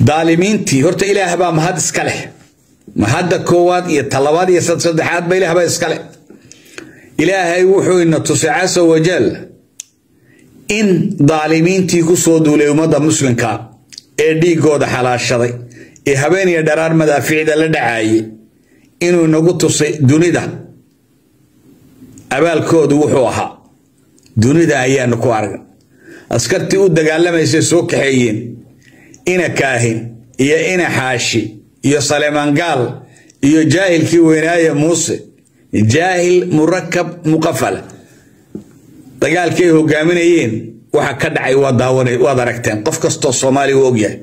daalimiintii horta ilaah baa mahad iska leh. Mahadda koowaad iyo talabaad iyo saddexaad ba ilaah baa iska leh. Ilaahay wuxuu ina tusay casa wajal in daalimiintii ku soo duulay ummadda muslimka ee dhiigooda xalaashaday ee habeen iyo dharaar madaafiicda la dhacaayay inuu inagu tusay dunida. Abaalkoodu wuxuu ahaa dunida ayaanu ku aragn askartii u dagaalamaysay soo kaxeeyeen ina kaahin iyo ina xaashi iyo saleemaan gaal iyo jaahilkii weynaaye muuse jaahil murakab muqafala dagaalkii ay hogaaminayeen waxa ka dhacay waad aragteen qof kastoo soomaali u ogyahay.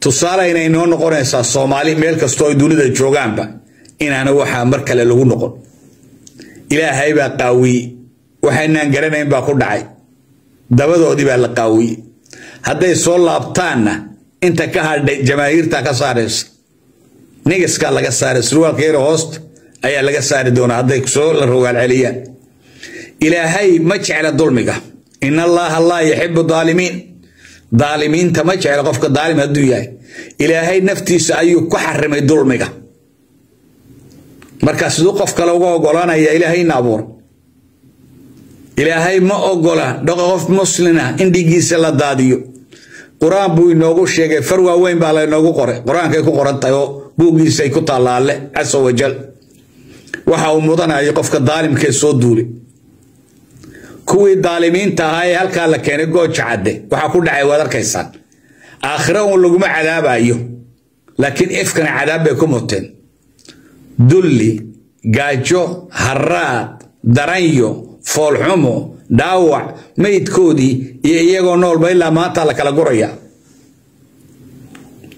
Tusaaleyna inoo noqonaysaa soomaali meel kastoo ay dunida joogaanba inaana waxaa mar kale lagu noqon. Ilaahay baa qaawiyey waxaynaan garanayn baa ku dhacay. Dabadoodii baa la qaawiyey hadday soo laabtaanna inta ka hadhay jamaahiirta ka saaraysa nigiskaa laga saaray surwaalka yaro hoosta ayaa laga saari doonaa. Hadday soo la rogaal celiyaan. Ilaahay ma jecla dulmiga. In allaha laa yaxibu daalimiin. Daalimiinta ma jecla qofka daalim hadduu yahay. Ilaahay naftiisa ayuu ku xarimay dulmiga. Marka siduu qof kale uga ogolanaya ilaahayna abuura ilaahay ma ogola qof muslina in dhigiisa la daadiyo qur'aan buu inoogu sheegay far waaweyn baa laynoogu qoray. Qur'aankay ku qoran tahay oo buuggiisay ku tallaalle casa wajal waxa uu mudanayo qofka daalimkee soo duulay. Kuwii daalimiinta ahaa ee halkaa la keenay gooja cadde. Waxaa ku dhacay waad arkaysaan. Aakhira uun laguma cadaabayo. Laakiin ifkana cadaab bay ku muteen. Dulli gaajo haraad daranyo foolxumo dhaawac meydkoodii iyo iyagoo noolba ilaa maanta la kala guraya.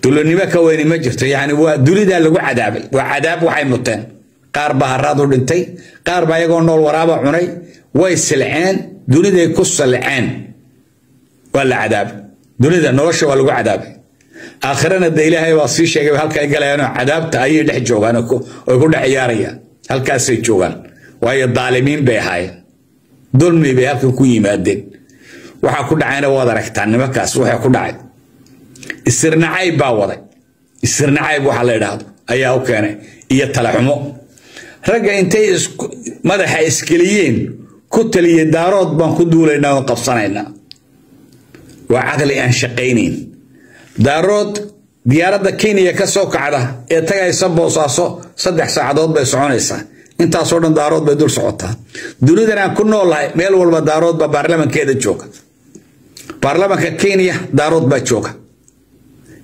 Dulinimo ka weyni ma jirto yani waa dunidaa lagu cadaabay. Waa cadaab waxay muteen. Qaar baa haraad u dhintay qaar baa iyagoo nool waraaba cunay. Way silceen duniday ku salceen waa la cadaabay. Dunida nolosha waa lagu cadaabay. Aakhirana de ilaahay waa sii sheegay halkay galayaanoo cadaabta ayay dhex joogaan oy ku dhex ciyaarayaan. Halkaasay joogaan. Waayo daalimiin bay ahaayeen dulmi bay halkan ku yimaadeen. Waxaa ku dhacayna waad aragtaan nimankaas waxa ku dhacay. Isirnacayb baa waday. Isirnacayb waxa la idhaahdo ayaa u keenay. Iyo talaxumo ragga intay madaxa iskeliyeen ku taliyey daarood baan ku duulaynaa oo qabsanaynaa. Waa caqli aan shaqaynayn. Daarood diyaaradda kenya ka soo kacda ee tagaysa boosaaso saddex saacadood bay soconaysaa intaasoo dhan daarood bay dul socotaa. Dunidan aan ku noolahay meel walba daarood baa baarlamankeeda jooga. Baarlamanka kenya daarood baa jooga.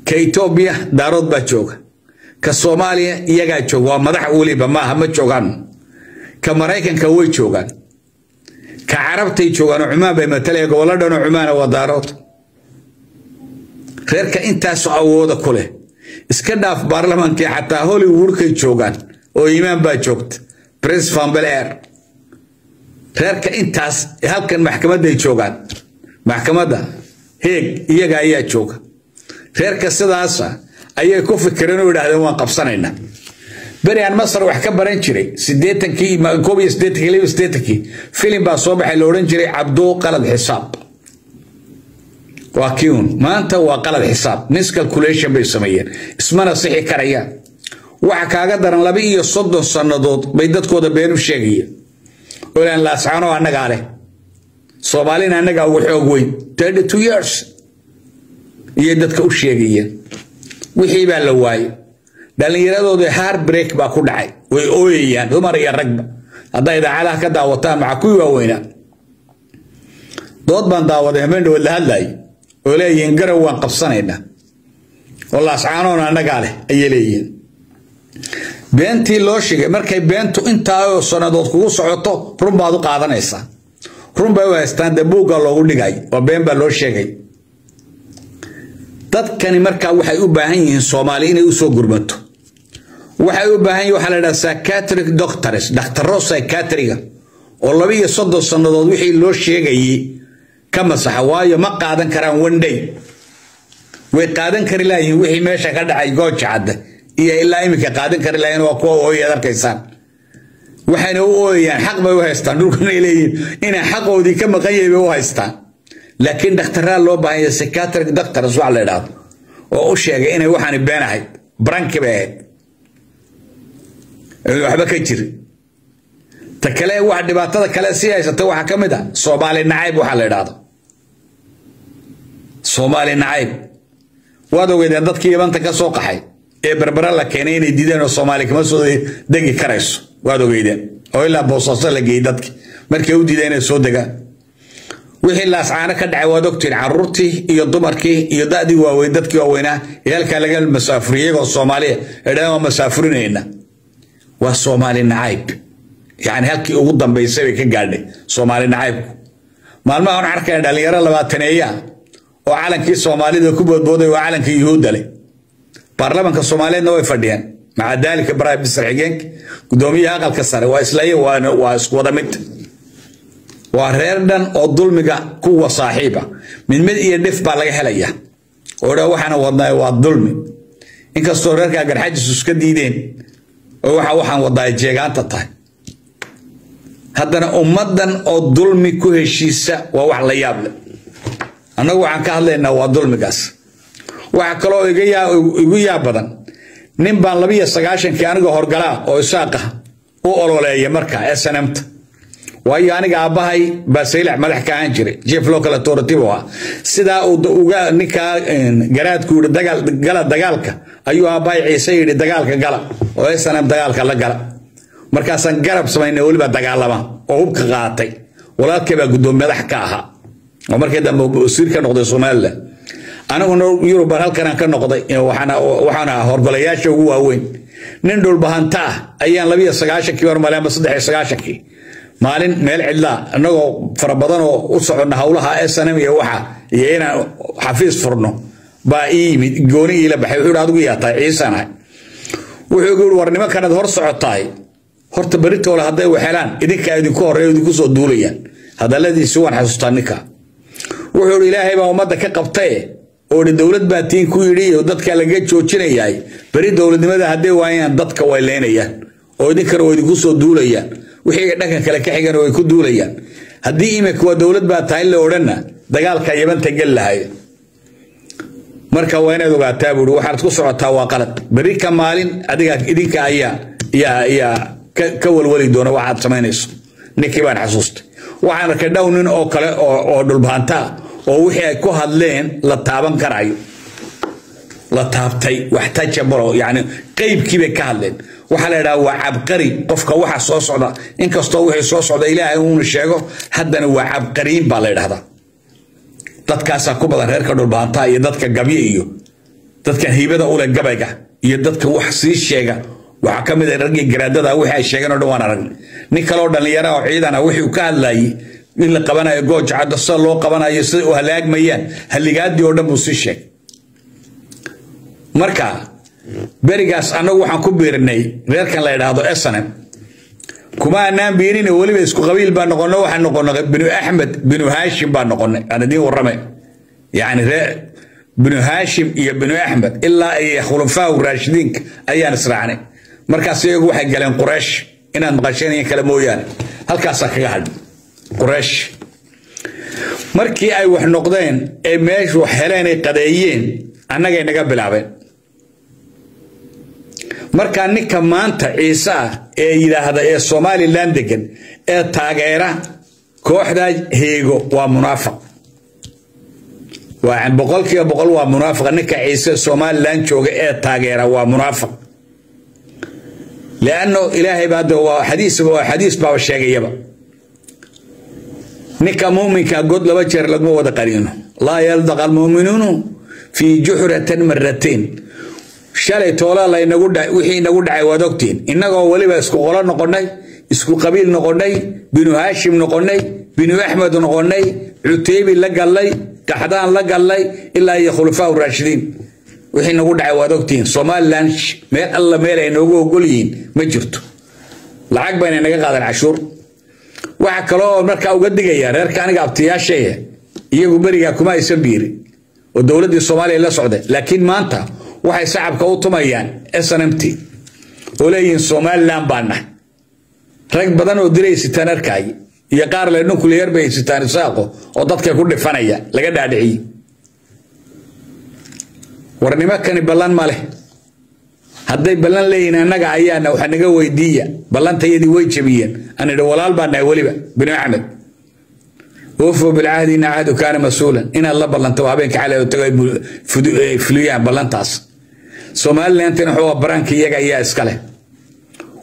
Ka etoobiya daarood baa jooga. Ka soomaaliya iyagaa jooga. Waa madax weliba maaha ma joogaan. Ka maraykanka way joogaan. Ka carabtay joogaan oo cumaan bay matalaya gobollo dhan oo cumaana waa daarood. Reerka intaasoo awooda ku leh. Iska dhaaf baarlamankii xataa hollywoodkay joogaan oo imaan baa joogta prince van belair reerka intaas halkan maxkamadday joogaan. Maxkamadda heeg iyaga ayaa jooga. Reerka sidaasa ayay ku fikireen oo idhahdeen waan qabsanaynaa. Beri aan masar wax ka baran jiray siddeetankii koob iyo siddeetankii laba siddeetankii filim baa soo baxay la odhan jiray cabduu qalad xisaab. Waa kiun maanta waa qalad xisaab. Miscalculation bay sameeyeen. Ismana sixi karayaan waxa kaaga daran laba iyo soddon sannadood bay dadkooda been u sheegayeen. Olaan laascaano annagaa leh. Soomaalina annagaa ugu xoog weyn. Two years iyo dadka u sheegayeen. Wixii baa la waayey dhallinyaradooda haar break baa ku dhacay. Way ooyayaan. Dumar iyo ragba hadday idaacadaha ka daawataan maxaa kuwii waaweynaa dood baan daawaday habeen dhawood la hadlayay. Oo leeyihiin garow waan qabsanaynaa. Oo laascaanoona annagaa leh ayay leeyihiin beentii loo sheegay markay beentu intaa oo sannadood kugu socoto run baad u qaadanaysaa run bay u haystaan dee buugga loogu dhigay oo been baa loo sheegay. Dadkani markaa waxay u baahan yihiin soomaali inay u soo gurmato. Waxay u baahan yihiin waxaa la idhaha psychiatric doctors dhakhtaro psychiatriga oo laba iyo soddon sannadood wixii loo sheegayay ka masaxa waayo ma qaadan karaan one way qaadan kari laayihiin wixii meesha ka dhacay gooja cadda iyo ilaa iminka qaadan kari laayihin waa kuwa ooyaad arkaysaan. Waxayna u ooyayaan xaq bay u haystaan. Dhulkanay leeyihiin inay xaqoodii ka maqan yahay bay u haystaan. Laakiin dhakhtaraa loo baahan yahay doctors waxa la idhaahdo oo u sheegay inay waxaani been ahayd baranki bay ahayd. Waxba ka jiri. Ta kale wax dhibaatada kale sii haysata waxaa ka mid a soomaali nacayb waxaa la idhaahdo. Soomaali nacayb waad ogeydeen dadkii yabanta ka soo qaxay ee berbera la keenay inay diideen oo soomaali kama soo degi karayso waad ogeydeen oo ilaa boosaaso la geeyey dadki markay u diideen inay soo degaan wixii laascaano ka dhacay waad ogtiin caruurtii iyo dumarkii iyo da'dii waaweyn dadkii waaweynaa ee halkaa laga masaafuriyey iyagoo soomaaliya ee dhan waa masaafurinayna waa soomaali nacayb yacni halkii ugu dambaysay bay ka gaadhay soomaali nacaybku maalmaha arkaya dhalinyaro labaataneeya oo calankii soomaalida ku boodbooday waa calankii yuhuudda leh baarlamanka soomaaliyeedna way fadhiyeen. Maca daalika baraha bisar xigeenka gudoomiyaha aqalka sare waa islaya waa isku wada mid. Waa reer dhan oo dulmiga kuwa saaxiiba. Mid mid iyo dhif baa laga helaya oo dha waxaana wadnaa waa dulmi. Inkastoo reerkaa garxajisu iska diideen oo waxa waxaan wadnaa jeegaanta tahay. Haddana ummaddan oo dulmi ku heshiisa waa wax la yaab leh annagu waxaan ka hadlaynaa waa dulmigaas waxa kaloo igu yaab badan. Nin baan labiyo sagaashankii anigoo horgalaa oo isaaqa u ololeeya marka snmta waayo aniga aabbahay baa saylac madax ka ahaan jiray chief local authority ahaa sidaa uga ninkaa garaadku yidhi gala dagaalka. Ayuu aabbahay ciise yidhi dagaalka gala. Oo snm dagaalka la gala. Markaasaan garab samaynay weliba dagaalama oo hubka qaatay. Walaalkay baa madax ka ahaa. Oo markii dambe wasiir ka noqday somalilan aniguna yurub halkanaan ka noqday waxaan ahaa horgolayaasha ugu waaweyn. Nin dhulbahanta ah ayaan labiyo sagaashankii hormale ama saddex iyo sagaashankii maalin meel cidlaa annagoo fara badan oo u soconna howlaha snm iyo waxa iyo inaan xafiis furno baa ii yimid gooni iila baxay wuxuu adigu yaa tahay ciisaan ahay. Wuxuu igu war nimankanaad hor socotahay horta beritoole hadday waxelaan idinkaa idinku horreeyo idinku soo duulayaan. Hadalladiisi waan xasuustaa ninka. Wuxuu ihi ilaahay baa ummadda ka qabtae oo dhi dowlad baa tiin ku yidhi dadka laga joojinayahay beri dowladnimada hadday waayaan dadka way leynayaan oo idinkana waa idinku soo duulayaan. Wixii dhanka kale ka xigana way ku duulayaan. Haddii imika waa dowlad baa tahay la odhanna dagaalka yabanta gel lahay. Marka waa inaad ogaataa buuri waxaad ku socotaa waa qalad. Beri ka maalin adiga idinka ayaa yaa yaa ka walwali doona waxaad samaynayso. Ninkii baan xasuustay. Waxaan arkay dhow nin oo kale oo dhulbaantaa oo wixii ay ku hadleen la taaban karayo la taabtay wax tajabaro yani qeybkii bay ka hadleen. Waxaa la idhaha waa cabqari qofka waxa soo socda. Inkastoo wixii soo socda ilaahay uuna sheego haddana waa cabqariin baa la idhahdaa dadkaasaa ku badan reerka dhulbaantaa iyo dadka gabyo iyo dadkan hiibada ule gabayga iyo dadka wax sii sheega. Waxaa ka mid a raggii garaadada wixii ay sheegeen oo dhan waan aragnay nin kaleoo dhallinyara oo ciidan ah wixii uu ka hadlayay in la qabanayo gooja caddo sida loo qabanayo sida u halaagmayaan halligaadii oo dhan buu sii sheegay. Marka berigaas annagu waxaan ku biirinay reerkan la idhaahdo snm kuma anaan biirin weliba isku qabiil baa noqono waxaan noqonay binu axmed binu haashim baa noqonay aan idiin warramay. Yacni binu haashim iyo binu axmed ilaa ay khulafaahu raashidiinka ayaan israacnay markaas iyagu waxay galeen quraysh inaad maqasheen iyo kale mooyaane. Halkaasaa kaga hadhay quraysh. Markii ay wax noqdeen ee meeshu wax heleen ay qadeeyeen annagay naga bilaabeen. Markaa ninka maanta ciise ah ee yidhaahda ee somalilan degan ee taageera kooxdaa heego waa munaafiq waa boqolkiiba boqol waa munaafiq ninka ciise somalilan jooga ee taageera waa munaafiq lianno ilaahay baa xadiis baaba sheegayaba ninka muuminka god laba jeer laguma wada qaniino laa yaldaqa almuuminuunu fii juxratan maratain shalay toola laynagu wixii inagu dhacay waad ogtiin. Innagoo weliba isku qolo noqonnay isku qabiil noqonnay binu haashim noqonnay binu axmed noqonnay cuteybi la gallay gaxdaan la gallay ilaa iyo khulafaa raashidiin. Wixii nagu dhacay waad ogtiin. Somalilan meel alla meel ay noogu ogol ma jirto. Lacag bayna naga qaadan cashuur waxa kale oo markaa uga digaya reerka aniga abtiyaashaya iyagu berigaa kuma aysan biirin oo dowladdii soomaaliya la socday. Laakiin maanta waxay shacabka u tumayaan snmt oo leeyihiin somalilan baa nahay. Rag badan oo dilay sitaan arkaay iyo qaar le nuclear bay sitaan isaaqo oo dadkay ku dhifanaya laga dhaadhiciye war nimankani ballan ma leh hadday ballan leeyihiin annaga ayaana waxa naga weydiiya. Ballantayadii way jabiyeen. Aan idhi walaal baan nahay weliba binu axmed. Wafo bilcahdi ina cahdu kaana mas'uulan. Inaad la ballanto habeenka xalay oo tago ay fuliyaan ballantaas. Somalilantina wuxuu baraanka iyaga ayaa iska leh.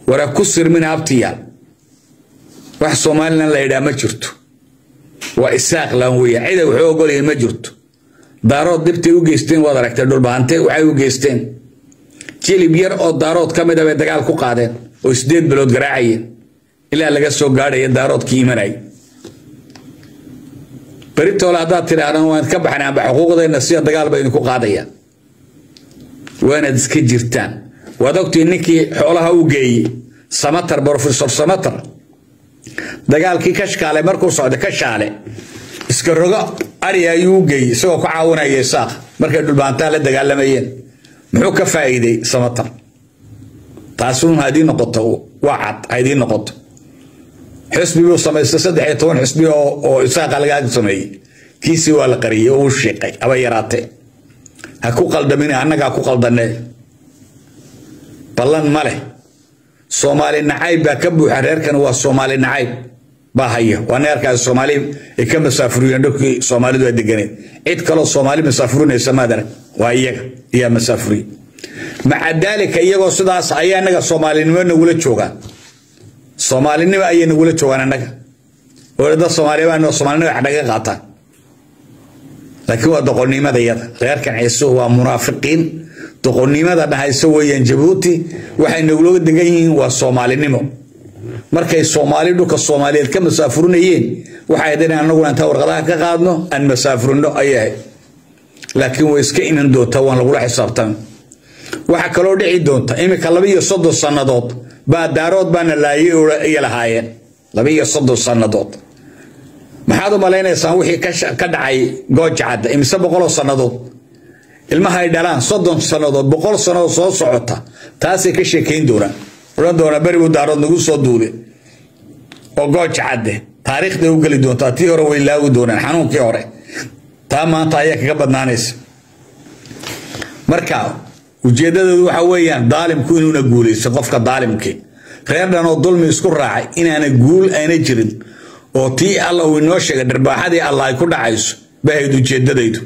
Wara ku sirmina abtiyaal wax somalilan la yidhaha ma jirto. Waa isaaq lan weeyaan cida waxu ogolyihin ma jirto. Daarood dibtay u geysteen waad jilib yar oo daarood ka mid a bay dagaal ku qaadeen oo sideed bilood garaacayeen ilaa laga soo gaadhaya daaroodkii imanay beritoole haddaad tidhaahdaan waan ka baxnay xuquuqdeenna sida dagaal ba idinku qaadaya waanaad iska jirtaan. Waad ogtii ninkii xoolaha u geeyey samatar profesor samatar. Dagaalkii kashkaale markuu socday kashaale iska rogo ari ayuu u geeyey isagoo ku caawinaya isaaq markay dhulbaantaa la dagaalamayeen muxuu ka faa'iiday samatar taasuun haddii noqoto waa cad haydii noqoto. Xisbi buu samaystay saddex iyo toban xisbi oo isaaqa lagaa sameeyey. Kiisii waa la qariyey oo uu shiiqay aba yaraatee. Ha ku qaldamin annagaa ku qaldanee ballan ma leh. Soomaali nacayb baa ka buuxa reerkan waa soomaali nacayb baa haya waa neerkaas soomaali ay ka masaafuriyeen dhulkii soomaalidu ay deganeed cid kaloo soomaali masaafurinaysa maadana. Waa iyaga ayaa masaafuriye maca iyagoo sidaas ayaa annaga soomaalinimo nagula joogaan soomaalinimo ayay nagula joogaan annaga. Oo dad soomaaliya soomaalinimo wax naga qaataan laakiin waa doqonnimada iyada. Reerkan ciisuhu waa munaafiqiin. Doqonnimada dhahayso weeyaan jabuuti. Waxay nagula degan yihiin waa soomaalinimo markay soomaali dhulka soomaaliyeed ka masaafurinayeen waxay ahayd in annaguna intaa warqadaha ka qaadno aan masaafurino ayay laakiin way iska iman doontaa waan lagula xisaabtami waxaa kaloo dhici doonta iminka laba iyo soddon sannadood baa daarood baana laayay iyo lahaayeen. Laba iyo soddon sannadood. Maxaad u malaynaysaan wixii ka dhacay goojacadda imise boqoloo sannadood? Ilmaha dhalaan soddon sannadood boqol sannadood soo socota taasay ka sheekayn doonaan odhan doonaa beri buu daarood nagu soo duule oo goojacadde taariikhday u geli doontaa tii hore way laawi doonaan xanuunkii hore. Taa maanta ayaa kaga badnaanaysa. Marka ujeedadeedu waxa weeyaan daalimku inuuna guulaysan qofka daalimkii. Reer dhan oo dulmi isku raacay inaana guul ayna jirin oo tii alla uu inoo sheegay dharbaaxadii alla ay ku dhacayso bahayd ujeedadaydu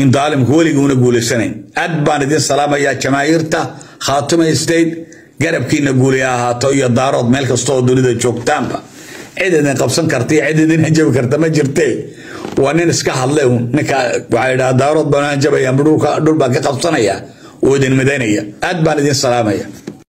in daalimku weliguuna guulaysanayn aad baan idin salaamayaa jamaahiirta khaatuma state garabkiina guuli ahaato iyo daarood meel kasta oo dunida joogtaanba. Cid idin qabsan karta iyo cid idin hanjabi karta ma jirtee waa nin iska hadle ninka waxaa idhaha daarood baan hanjabaya dhul baan ka qabsanaya. Oo idin midaynaya. Aad baan idin salaamaya